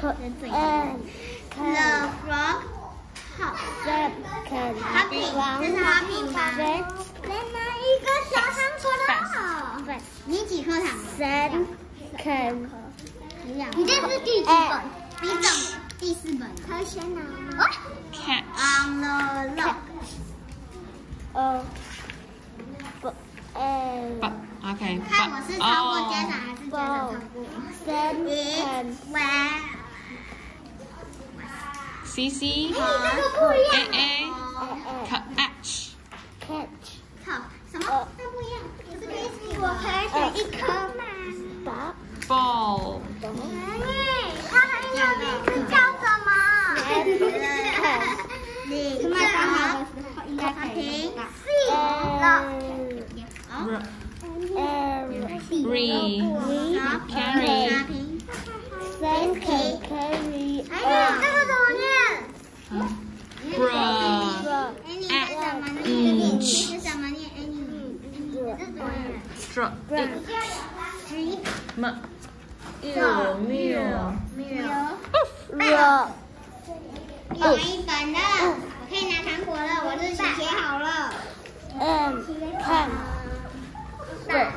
can The frog hop。that can 花瓶，这是花瓶吧？that 再拿一个小糖果了。that 你几颗糖？then can 你两。你这是第几本？你等第四本。可以先拿吗 Catch. On the log。看我是超过 oh. 家长还是家长超过 can where。C C 这个不一 A 样。A uh, Catch. catch 好，什么？这不一样。这个是我可以选一颗吗 Ball. 哎，它还有名字 叫什么？你这么刚好的时候应该可以。and R- and Re. Carry. then can carry 哎呀，这个怎么念？Bruh. 个 Annie 这怎么念？这怎么念？Annie，这怎么念 Struck. Three M. Ew. Mew. 热有一本了，我可以拿糖果了，我日期写好了。and can Biscuit.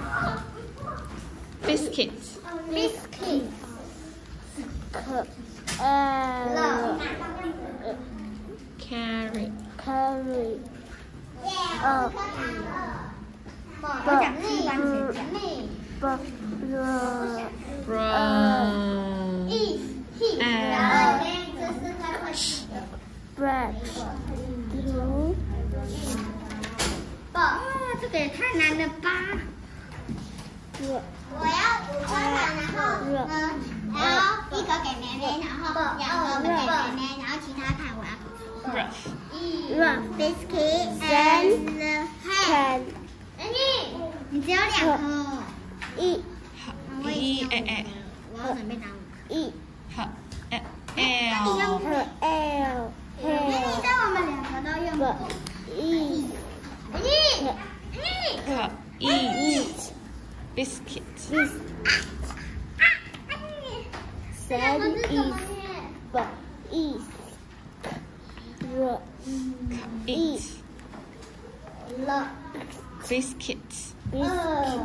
Biscuit，可 and Carry. carry 呃我讲是完全内。不热 Brown. Eat, heat，And 然后这是在会写。bread blue 哇，这个也太难了吧！我要五颗糖，然后呢，然后一个给妹妹，然后两个给妹妹，然后其他看我要。Rough. 热 Biscuit Then and ham。can 哎你，只有两颗。一我也 E 只有 A 五颗 A. 我要准备打五颗。一 H. L. her L 那你在我们两个都用过。一哎你，哎 Cup. Eat. Biscuit. this 这两个 then 字怎么 is 念？but is 热 Eat. 了。Biscuit. biscuit